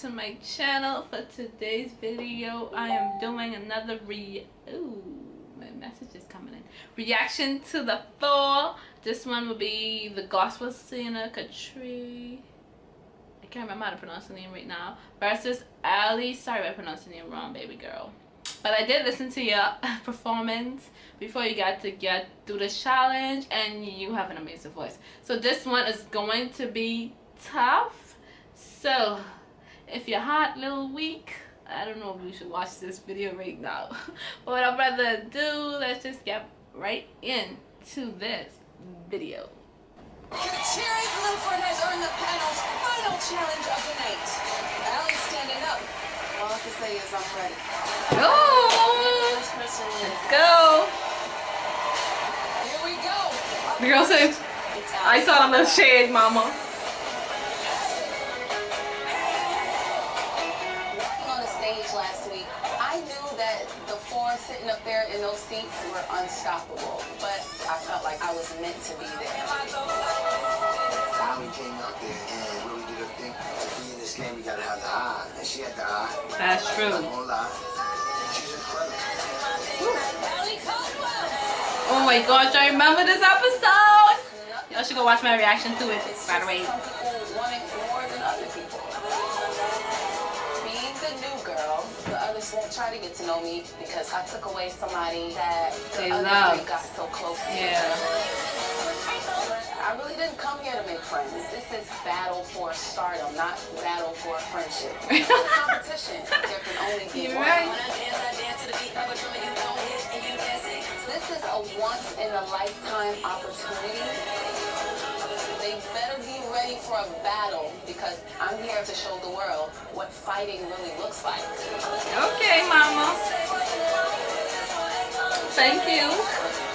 to my channel for today's video. I am doing another re Ooh, my message is coming in. Reaction to the Four this one will be the gospel singer Katri I can't remember how to pronounce the name right now. Versus Ali. Sorry if I pronounced the name wrong baby girl. But I did listen to your performance before you got to get through the challenge and you have an amazing voice. So this one is going to be tough. So, if you're hot, little weak, I don't know if you should watch this video right now. but without further ado, let's just get right into this video. Cherry Bluford has earned the panel's final challenge of the night. Ali's standing up. All I can say is I'm ready. Go! Let's go! Here we go. The girl said, I saw them in the shade, mama. Sitting up there in those seats were unstoppable. But I felt like I was meant to be there. We came out there and really did a thing. To be in this game, we gotta have the eye. And she had the eye. That's true. I'm gonna lie. She's incredible. Oh my gosh, I remember this episode. Y'all should go watch my reaction to it, by the way. Won't try to get to know me because I took away somebody that the they other love. got so close to. Yeah. I really didn't come here to make friends. This is battle for stardom, not battle for friendship. It's a competition. there can only be You're one. right. This is a once in a lifetime opportunity they better for a battle because I'm here to show the world what fighting really looks like. Okay, mama. Thank you.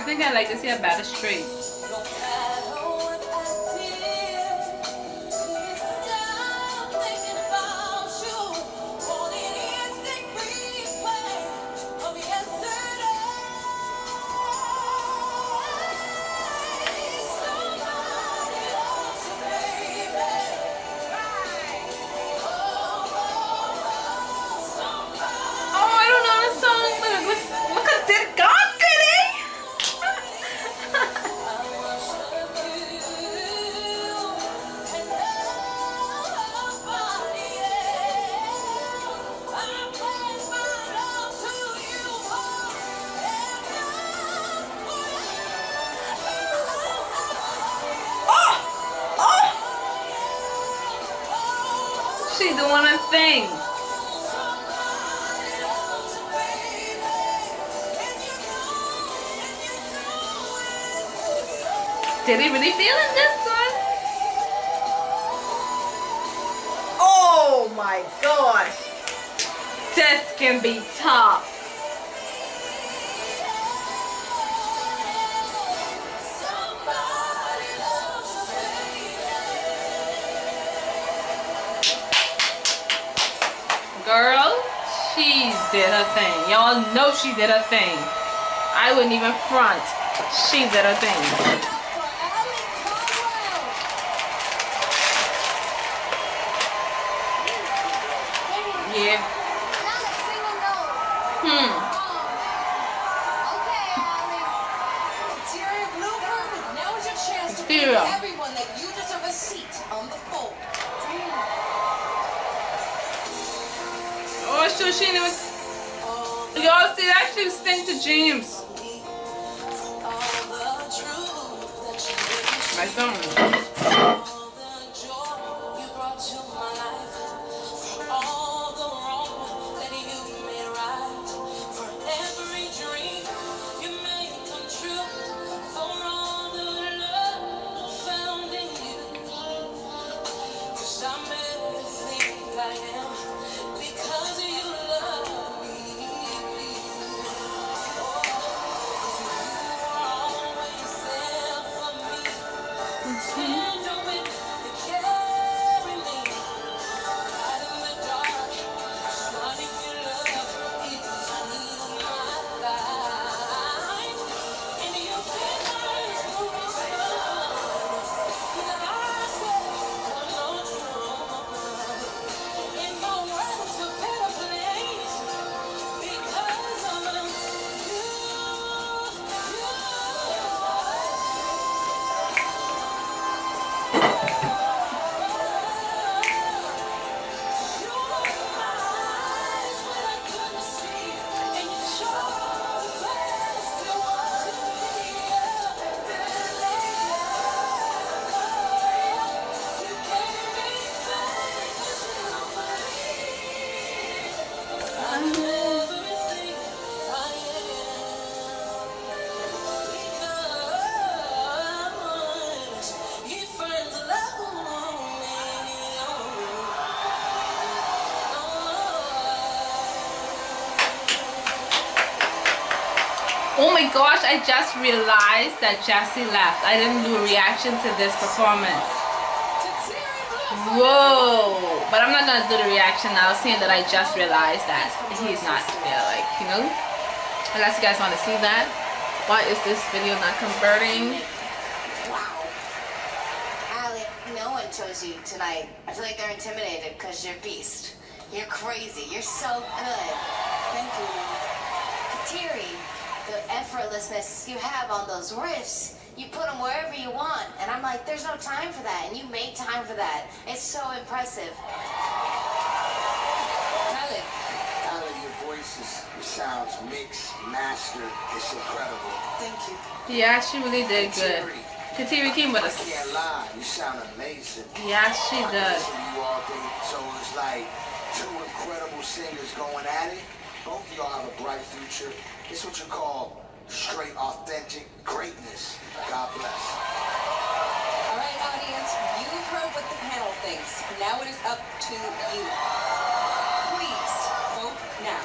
Think I like to see a better straight. Thing. Did he really feel it this one? Oh my gosh. This can be tough. Did her thing. Y'all know she did her thing. I wouldn't even front. She did her thing. Yeah. Hmm. Okay, Ali. Terry Blue Kirk, now's your chance to tell everyone that you deserve a seat on the Four. Oh, so she even... Y'all see that she sing to James. My phone. Oh my gosh, I just realized that Jessie left. I didn't do a reaction to this performance. Whoa. But I'm not going to do the reaction now, seeing that I just realized that he's not there. Like, you know? Unless you guys want to see that. Why is this video not converting? No one chose you tonight. I feel like they're intimidated because you're beast. You're crazy. You're so good. Thank you. Kateri, the effortlessness you have on those riffs, you put them wherever you want. And I'm like, there's no time for that. And you made time for that. It's so impressive. Tyler, Tyler, your voice is, your sounds mixed, mastered. It's incredible. thank you. Yeah, she really did good. Kateri, Kateri came with I a... can't lie. You sound amazing. Yeah, she I does. you all day, so it's like two incredible singers going at it. Both of y'all have a bright future. It's what you call straight, authentic greatness. God bless. All right, audience, you've heard what the panel thinks. Now it is up to you. Please vote now.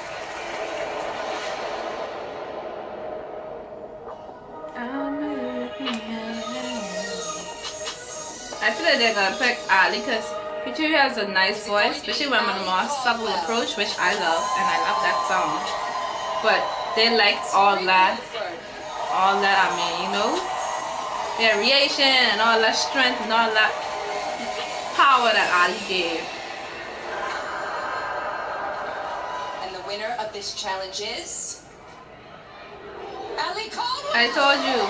I feel like they're gonna pick Ali because Kateri has a nice voice, but she went with a more subtle approach, which I love, and I love that song. But they liked all that, all that, I mean, you know, variation and all that strength and all that power that Ali gave. And the winner of this challenge is Ali Caldwell. I told you.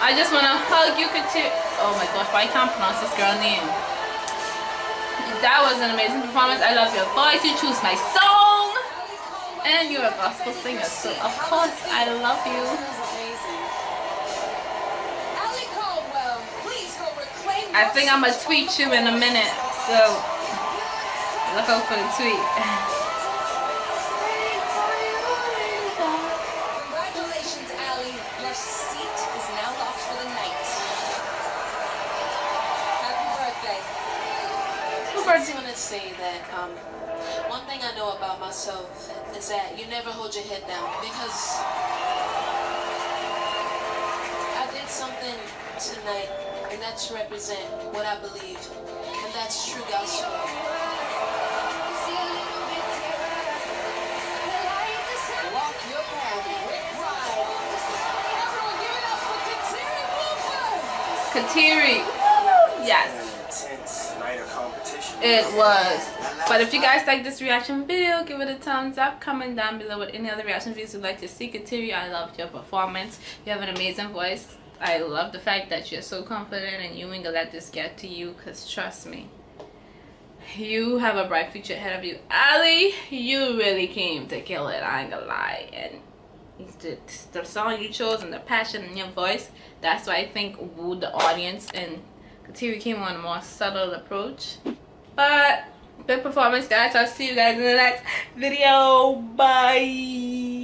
I just wanna hug you, Kateri. Oh my gosh, why I can't pronounce this girl name? That was an amazing performance. I love your voice. You choose my song. And you're a gospel singer, so of course I love you. I think I'm gonna tweet you in a minute, so look out for the tweet. I just want to say that um, one thing I know about myself is that you never hold your head down because I did something tonight, and that's represent what I believe, and that's true gospel. Walk your path with pride. Everyone give it up for Kateri Blueberg. Kateri, yes. It was. But if you guys like this reaction video, give it a thumbs up. Comment down below with any other reaction videos you'd like to see. Kateri, I loved your performance. You have an amazing voice. I love the fact that you're so confident and you ain't gonna let this get to you because trust me, you have a bright future ahead of you. Ali, you really came to kill it. I ain't gonna lie. And the, the song you chose and the passion in your voice, that's why I think wooed the audience. And Kateri came on a more subtle approach. But good performance, guys. I'll see you guys in the next video. Bye.